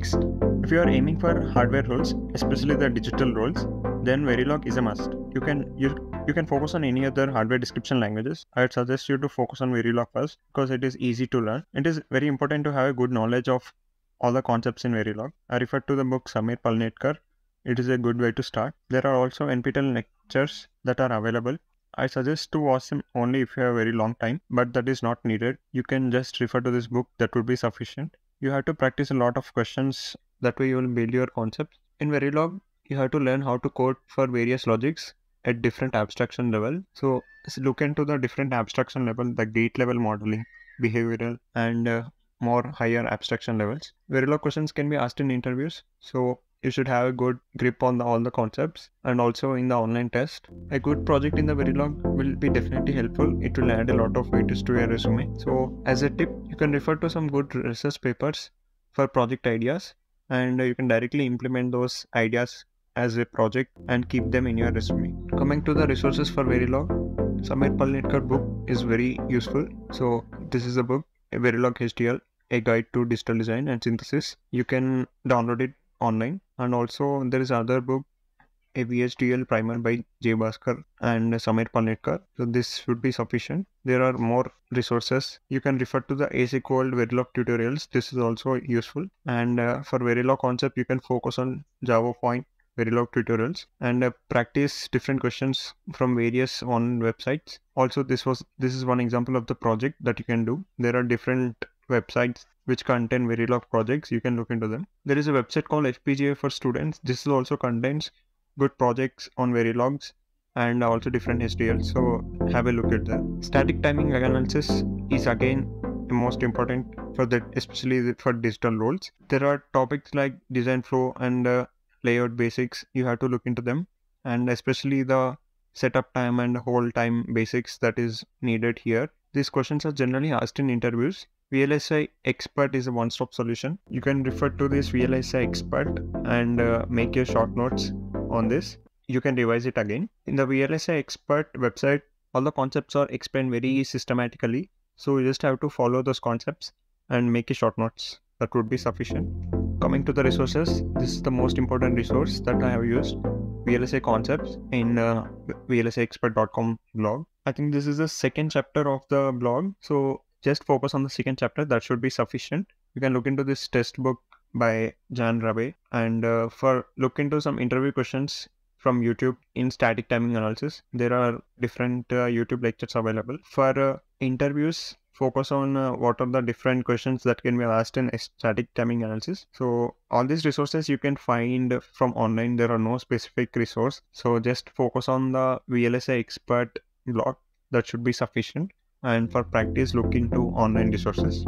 Next, if you are aiming for hardware roles, especially the digital roles, then Verilog is a must. You can you you can focus on any other hardware description languages. I'd suggest you to focus on Verilog first because it is easy to learn. It is very important to have a good knowledge of all the concepts in Verilog. I refer to the book Samir Palnitkar. It is a good way to start. There are also NPTEL lectures that are available. I suggest to watch them only if you have a very long time, but that is not needed. You can just refer to this book, that would be sufficient. You have to practice a lot of questions, that way you will build your concepts. In Verilog, you have to learn how to code for various logics at different abstraction level. So look into the different abstraction level, the gate level modeling, behavioral, and uh, more higher abstraction levels. Verilog questions can be asked in interviews. So you should have a good grip on the, all the concepts and also in the online test. A good project in the Verilog will be definitely helpful. It will add a lot of weight to your resume. So as a tip, you can refer to some good research papers for project ideas and you can directly implement those ideas as a project and keep them in your resume. Coming to the resources for Verilog, Samir Palnitkar book is very useful. So this is a book, a Verilog HDL, a guide to digital design and synthesis. You can download it online and also there is other book a VHDL primer by J. Bhasker and Samir Palnitkar. So this should be sufficient. There are more resources. You can refer to the ASIC World Verilog tutorials. This is also useful. And uh, for Verilog concept, you can focus on Java Point Verilog tutorials and uh, practice different questions from various on websites. Also, this was this is one example of the project that you can do. There are different websites which contain Verilog projects. You can look into them. There is a website called FPGA for students. This also contains good projects on Verilogs and also different HDL. So have a look at that. Static timing analysis is again the most important for that, especially for digital roles. There are topics like design flow and uh, layout basics. You have to look into them, and especially the setup time and hold time basics that is needed here. These questions are generally asked in interviews. VLSI Expert is a one-stop solution. You can refer to this VLSI Expert and uh, make your short notes on this. You can revise it again. In the VLSI Expert website, all the concepts are explained very systematically. So you just have to follow those concepts and make your short notes. That would be sufficient. Coming to the resources, this is the most important resource that I have used. VLSI concepts in uh, VLSIexpert.com blog. I think this is the second chapter of the blog. So just focus on the second chapter. That should be sufficient. You can look into this test book by Jan Rabaey and uh, for look into some interview questions from YouTube in static timing analysis. There are different uh, YouTube lectures available. For uh, interviews, focus on uh, what are the different questions that can be asked in static timing analysis. So all these resources you can find from online. There are no specific resource. So just focus on the VLSI expert blog. That should be sufficient. And for practice, look into online resources.